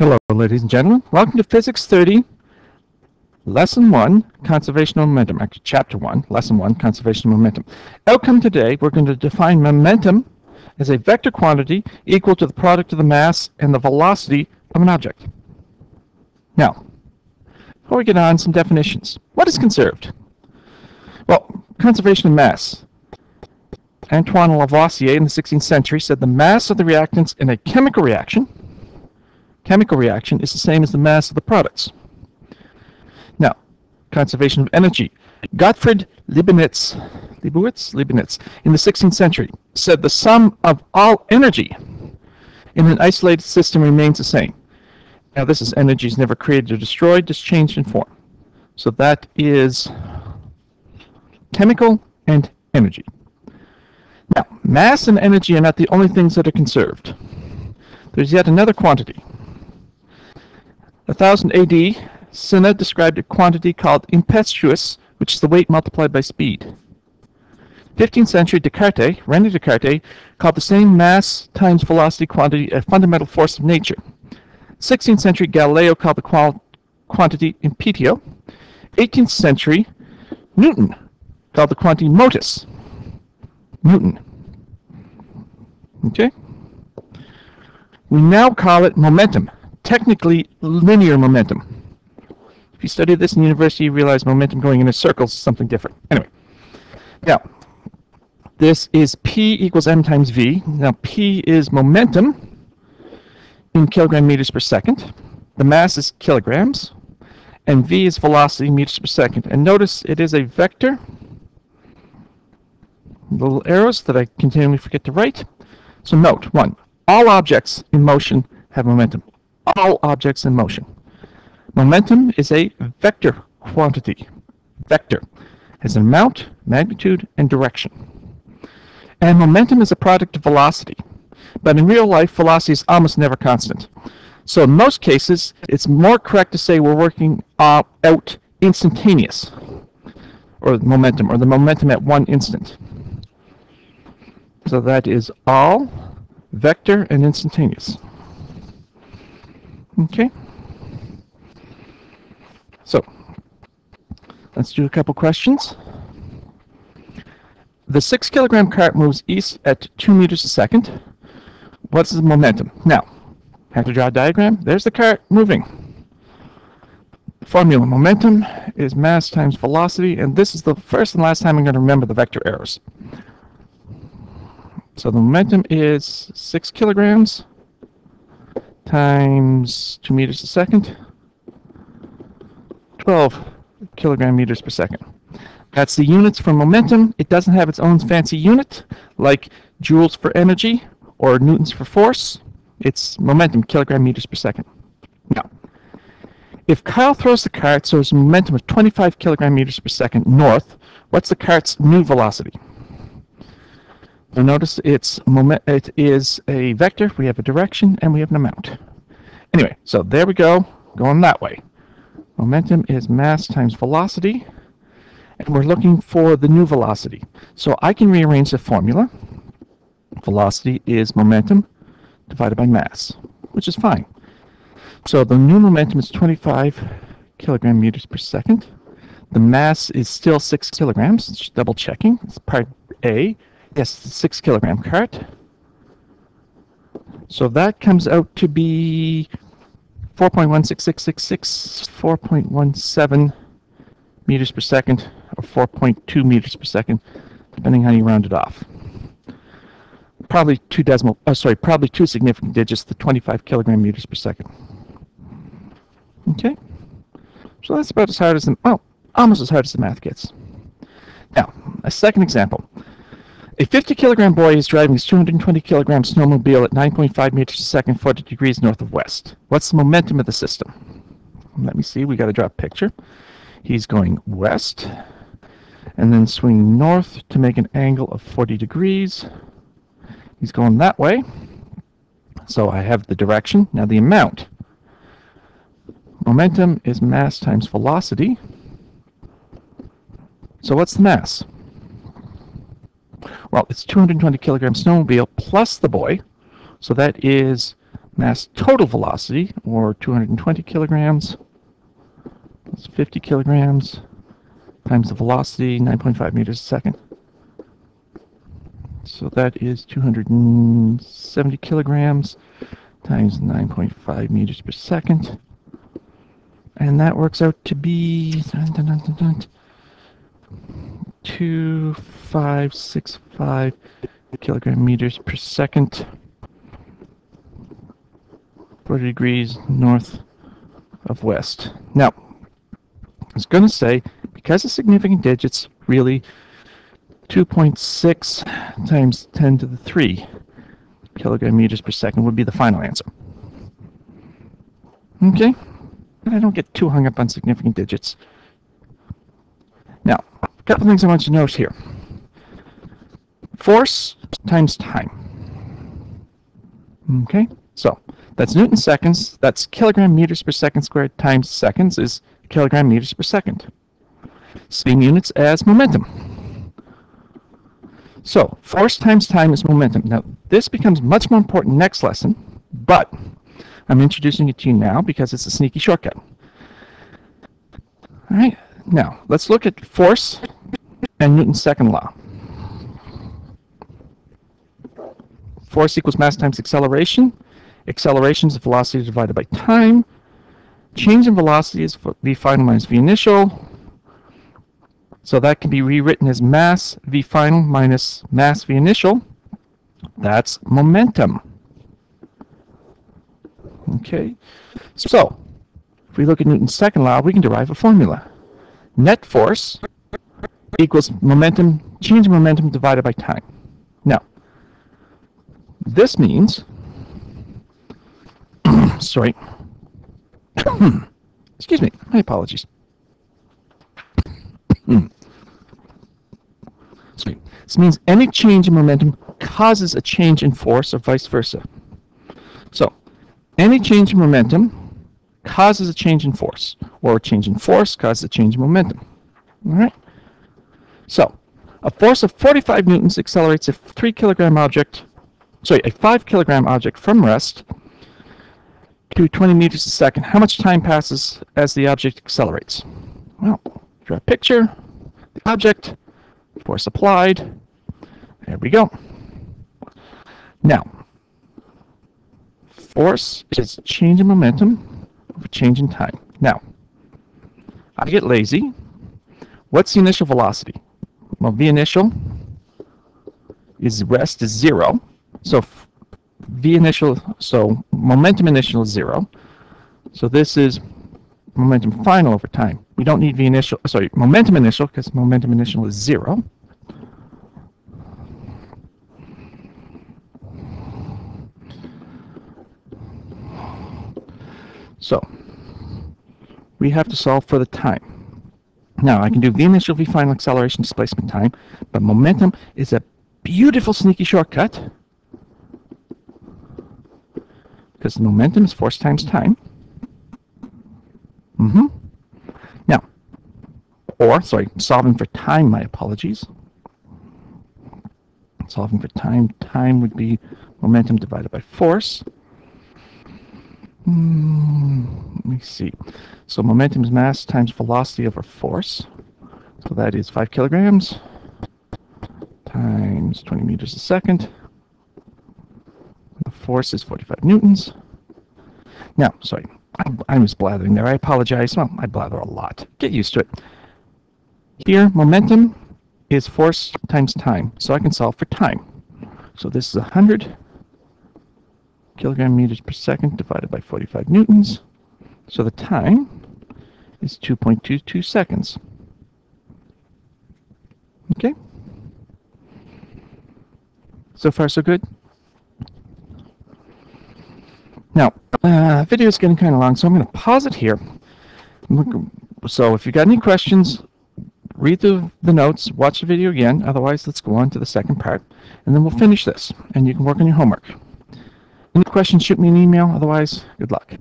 Hello, ladies and gentlemen. Welcome to Physics 30, Lesson 1, Conservation of Momentum. Actually, Chapter 1, Lesson 1, Conservation of Momentum. Outcome today, we're going to define momentum as a vector quantity equal to the product of the mass and the velocity of an object. Now, before we get on, some definitions. What is conserved? Well, conservation of mass. Antoine Lavoisier in the 16th century said the mass of the reactants in a chemical reaction chemical reaction is the same as the mass of the products. Now, conservation of energy. Gottfried Leibniz, Leibniz, Leibniz in the 16th century said the sum of all energy in an isolated system remains the same. Now this is energy is never created or destroyed, just changed in form. So that is chemical and energy. Now, mass and energy are not the only things that are conserved. There's yet another quantity. 1000 AD, Sina described a quantity called impetuous, which is the weight multiplied by speed. 15th century Descartes, René Descartes, called the same mass times velocity quantity a fundamental force of nature. 16th century Galileo called the quantity impetio. 18th century Newton called the quantity motus. Newton. Okay? We now call it momentum technically linear momentum. If you study this in university, you realize momentum going in a circle is something different. Anyway, now, this is P equals m times v. Now, P is momentum in kilogram meters per second. The mass is kilograms. And v is velocity meters per second. And notice it is a vector. Little arrows that I continually forget to write. So note, one, all objects in motion have momentum all objects in motion. Momentum is a vector quantity. Vector has an amount, magnitude, and direction. And momentum is a product of velocity. But in real life, velocity is almost never constant. So in most cases, it's more correct to say we're working uh, out instantaneous, or momentum, or the momentum at one instant. So that is all vector and instantaneous. Okay. So, let's do a couple questions. The six kilogram cart moves east at two meters a second. What's the momentum? Now, have to draw a diagram. There's the cart moving. Formula momentum is mass times velocity, and this is the first and last time I'm going to remember the vector arrows. So the momentum is six kilograms times 2 meters a second, 12 kilogram meters per second. That's the units for momentum. It doesn't have its own fancy unit like joules for energy or newtons for force. It's momentum, kilogram meters per second. Now, if Kyle throws the cart so a momentum of 25 kilogram meters per second north, what's the cart's new velocity? Notice it's moment, it is a vector, we have a direction, and we have an amount. Anyway, so there we go, going that way. Momentum is mass times velocity, and we're looking for the new velocity. So I can rearrange the formula. Velocity is momentum divided by mass, which is fine. So the new momentum is 25 kilogram meters per second. The mass is still 6 kilograms. Just double checking. It's part A. Yes, 6 kilogram cart. So that comes out to be 4.16666, 4.17 meters per second, or 4.2 meters per second, depending how you round it off. Probably two decimal, oh sorry, probably two significant digits, the 25 kilogram meters per second. Okay, so that's about as hard as the, well, almost as hard as the math gets. Now, a second example. A 50 kilogram boy is driving his 220 kilogram snowmobile at 9.5 meters a second, 40 degrees north of west. What's the momentum of the system? Let me see, we got a picture. He's going west and then swing north to make an angle of 40 degrees. He's going that way. So I have the direction. Now the amount. Momentum is mass times velocity. So what's the mass? Well, it's 220 kilogram snowmobile plus the boy. So that is mass total velocity, or 220 kilograms. That's 50 kilograms times the velocity, 9.5 meters a second. So that is 270 kilograms times 9.5 meters per second. And that works out to be dun, dun, dun, 2565 kilogram meters per second. 40 degrees north of west. Now, I was going to say, because of significant digits, really 2.6 times 10 to the 3 kilogram meters per second would be the final answer. Okay? I don't get too hung up on significant digits. Couple things I want you to note here. Force times time. Okay? So, that's Newton seconds. That's kilogram meters per second squared times seconds is kilogram meters per second. Same units as momentum. So, force times time is momentum. Now, this becomes much more important next lesson, but I'm introducing it to you now because it's a sneaky shortcut. All right, now let's look at force and Newton's second law. Force equals mass times acceleration. Acceleration is velocity divided by time. Change in velocity is v final minus v initial. So that can be rewritten as mass v final minus mass v initial. That's momentum. Okay, so if we look at Newton's second law, we can derive a formula. Net force equals momentum, change in momentum divided by time. Now, this means, sorry, excuse me, my apologies. sorry. This means any change in momentum causes a change in force or vice versa. So, any change in momentum causes a change in force, or a change in force causes a change in momentum. All right? So, a force of 45 newtons accelerates a 3 kilogram object, sorry, a 5 kilogram object from rest to 20 meters a second. How much time passes as the object accelerates? Well, draw a picture, the object, force applied. There we go. Now, force is change in momentum of a change in time. Now, I get lazy. What's the initial velocity? Well, v initial is rest is zero. So v initial, so momentum initial is zero. So this is momentum final over time. We don't need v initial, sorry, momentum initial because momentum initial is zero. So we have to solve for the time. Now I can do v initial, v final acceleration, displacement time, but momentum is a beautiful sneaky shortcut because the momentum is force times time. Mm-hmm. Now, or, sorry, solving for time, my apologies. Solving for time, time would be momentum divided by force. Mm, let me see. So momentum is mass times velocity over force. So that is 5 kilograms times 20 meters a second. The force is 45 newtons. Now, sorry, I, I was blathering there. I apologize. Well, I blather a lot. Get used to it. Here, momentum is force times time, so I can solve for time. So this is 100 kilogram meters per second divided by 45 newtons. So the time is 2.22 seconds. Okay? So far, so good? Now, uh, video is getting kind of long, so I'm going to pause it here. So if you've got any questions, read the, the notes, watch the video again. Otherwise, let's go on to the second part, and then we'll finish this, and you can work on your homework. Any questions, shoot me an email. Otherwise, good luck.